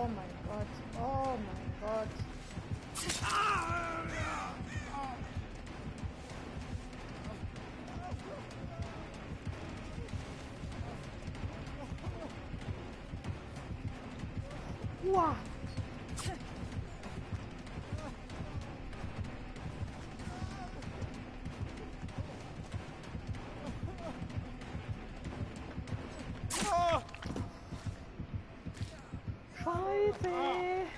Oh mein god. Oh mein Gott. Wow. Scheiße.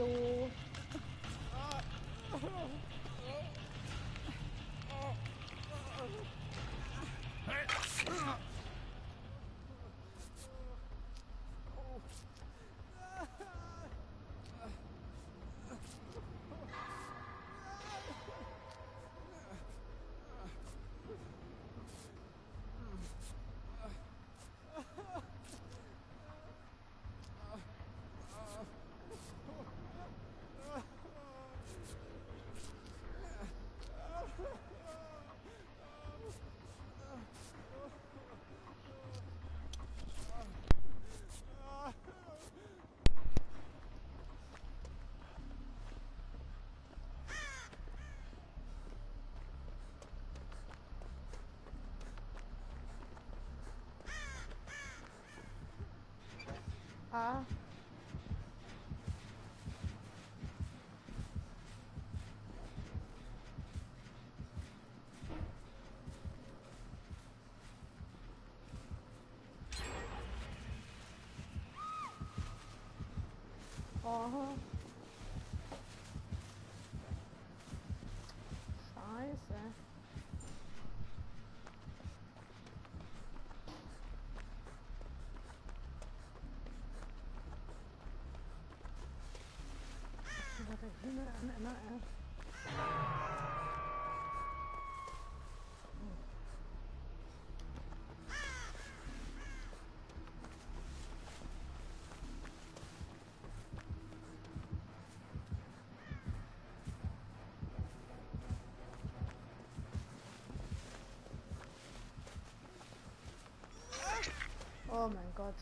Hallo. 好。哦。Oh mein Gott.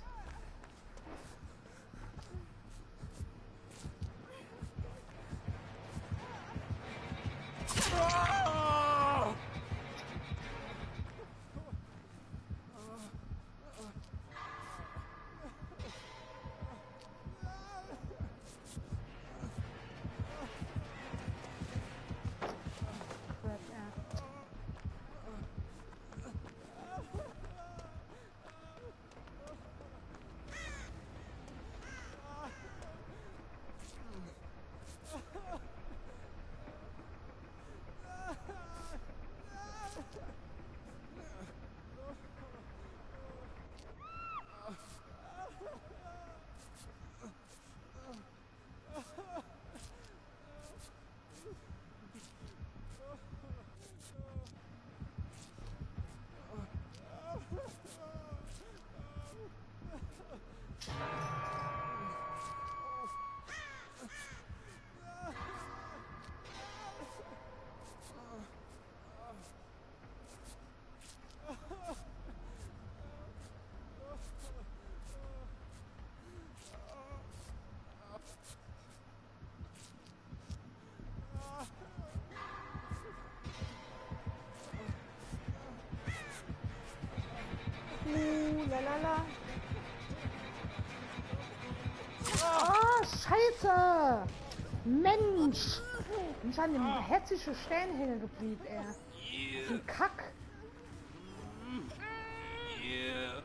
lalala. Oh, ah, scheiße! Mensch! Mensch, an dem hetzischen Stern hängen geblieben, er. Ein Kack. Yeah.